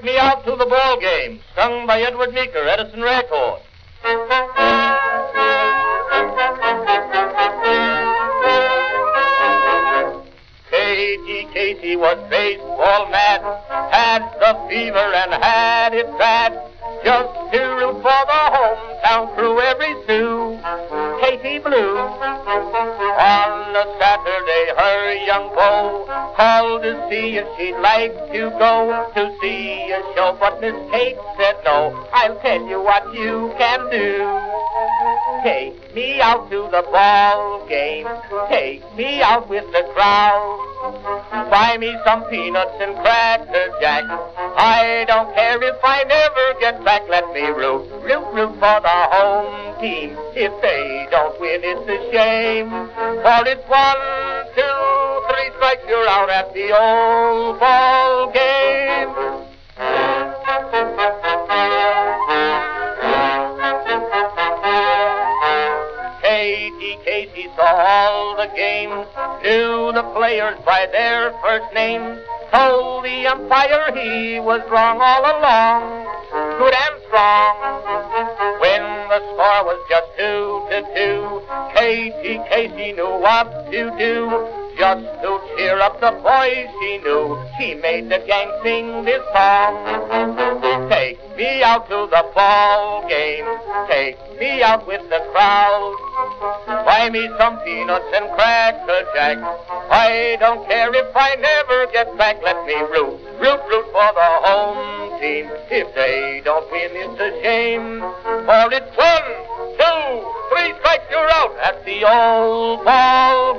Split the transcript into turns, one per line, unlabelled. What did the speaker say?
Take Me Out to the Ball Game, sung by Edward Meeker, Edison Records. Katie Casey was baseball mad, had the fever and had it bad. Just to root for the hometown crew every sou, Katie blew. On a Saturday, her young beau called to see if she'd like to go to see show, but Miss Kate said no. I'll tell you what you can do. Take me out to the ball game. Take me out with the crowd. Buy me some peanuts and cracker jack. I don't care if I never get back. Let me root, root, root for the home team. If they don't win, it's a shame. For it's one, two, three strikes, you're out at the old ball game. Casey saw all the games, knew the players by their first names, told the umpire he was wrong all along, good and strong. When the score was just two to two, Katie Casey knew what to do. Just to cheer up the boys she knew, she made the gang sing this song. Take me out to the ball game. Take me out with the crowd. Buy me some peanuts and cracker jack. I don't care if I never get back. Let me root, root, root for the home team. If they don't win, it's a shame. For it's one, two, three strikes, you're out at the old ball.